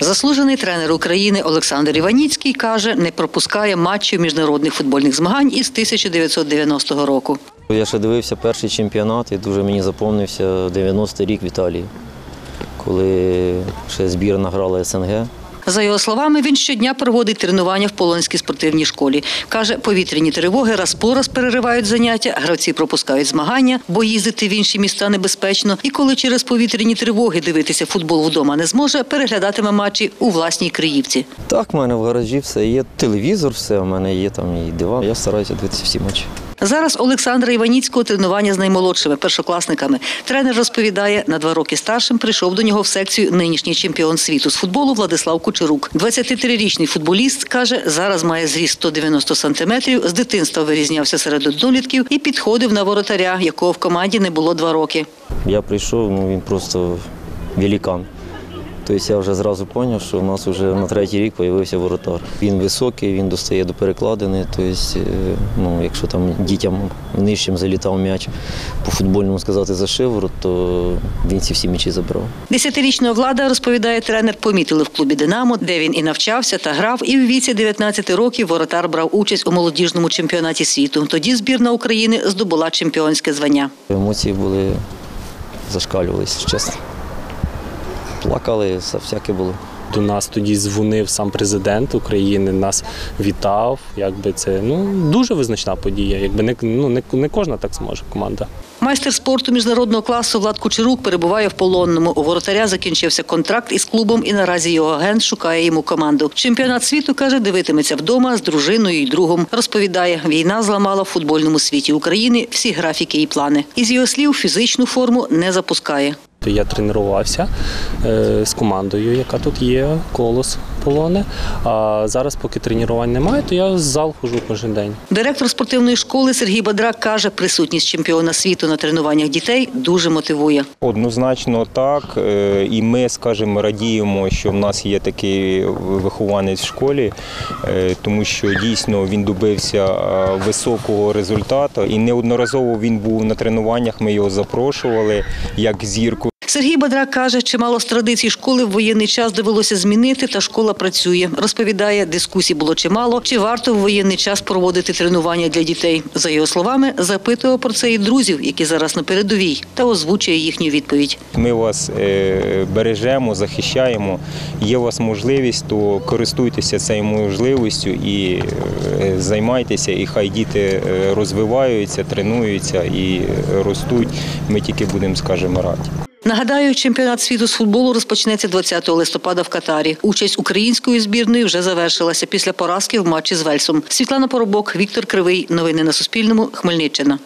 Заслужений тренер України Олександр Іваніцький каже, не пропускає матчів міжнародних футбольних змагань із 1990 року. Я ще дивився перший чемпіонат і дуже мені запомнився 90-й рік в Італії, коли ще збірна грала СНГ. За його словами, він щодня проводить тренування в Полонській спортивній школі. Каже, повітряні тривоги раз по раз переривають заняття, гравці пропускають змагання, бо їздити в інші міста небезпечно. І коли через повітряні тривоги дивитися футбол вдома не зможе, переглядатиме матчі у власній Криївці. Так, в мене в гаражі все є. Телевізор, все, у мене є там і диван. Я стараюся дивитися всі матчі. Зараз Олександра Іваніцького тренування з наймолодшими першокласниками. Тренер розповідає, на два роки старшим прийшов до нього в секцію нинішній чемпіон світу з футболу Владислав Кучерук. 23-річний футболіст каже, зараз має зріст 190 сантиметрів. З дитинства вирізнявся серед однолітків і підходив на воротаря, якого в команді не було два роки. Я прийшов, ну він просто великан. Тобто я вже зразу зрозумів, що у нас вже на третій рік з'явився воротар. Він високий, він достає до перекладини. Тобто, е, ну, якщо там дітям нижчим залітав м'яч по футбольному сказати за шиворот, то він ці всі м'ячі забрав. Десятирічного влада, розповідає тренер, помітили в клубі Динамо, де він і навчався та грав. І в віці 19 років воротар брав участь у молодіжному чемпіонаті світу. Тоді збірна України здобула чемпіонське звання. Емоції були зашкалювалися, чесно. Плакали, все всяке було. До нас тоді дзвонив сам президент України, нас вітав. Якби це ну дуже визначна подія. Якби не ну не, не кожна так зможе команда. Майстер спорту міжнародного класу Влад Кучерук перебуває в полонному. У воротаря закінчився контракт із клубом, і наразі його агент шукає йому команду. Чемпіонат світу каже, дивитиметься вдома з дружиною і другом. Розповідає, війна зламала в футбольному світі України всі графіки і плани. Із його слів, фізичну форму не запускає. То я тренувався е, з командою, яка тут є, колос полоне. А зараз, поки тренувань немає, то я в зал хожу кожен день. Директор спортивної школи Сергій Бадрак каже, присутність чемпіона світу на тренуваннях дітей дуже мотивує. Однозначно так. Е, І ми, скажімо, радіємо, що в нас є такий вихованець в школі, е, тому що дійсно він добився високого результату. І неодноразово він був на тренуваннях. Ми його запрошували як зірку. Сергій Бадрак каже, чимало з традицій школи в воєнний час довелося змінити, та школа працює. Розповідає, дискусій було чимало, чи варто в воєнний час проводити тренування для дітей. За його словами, запитував про це і друзів, які зараз на передовій, та озвучує їхню відповідь. Ми вас е, бережемо, захищаємо. Є у вас можливість, то користуйтеся цією можливістю і е, займайтеся. І хай діти е, розвиваються, тренуються і ростуть. Ми тільки будемо, скажімо, раді. Нагадаю, чемпіонат світу з футболу розпочнеться 20 листопада в Катарі. Участь української збірної вже завершилася після поразки в матчі з Вельсом. Світлана Поробок, Віктор Кривий. Новини на Суспільному. Хмельниччина.